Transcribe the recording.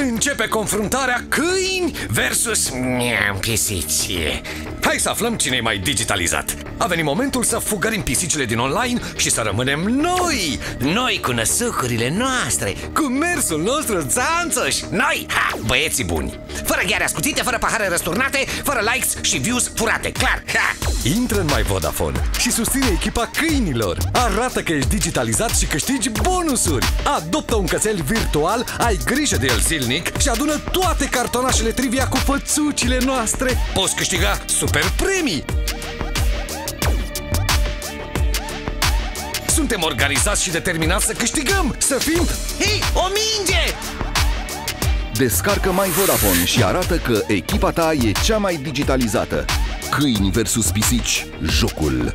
Începe confruntarea câini versus miam, pisici. Hai să aflăm cine e mai digitalizat. A venit momentul să fugărim pisicile din online și să rămânem noi! Noi cu năsucurile noastre, cu mersul nostru țanțoș! Noi, ha, băieții buni! Fără gheare ascutite, fără pahare răsturnate, fără likes și views furate, clar! Ha! Intră în My Vodafone și susține echipa câinilor. Arată că ești digitalizat și câștigi bonusuri. Adoptă un cățel virtual, ai grijă de el zilnic și adună toate cartonașele trivia cu fățucile noastre. Poți câștiga super premii! Suntem organizați și determinați să câștigăm, să fim... Hei, o minge! Descarcă mai Vodafone și arată că echipa ta e cea mai digitalizată. Câini versus pisici, jocul.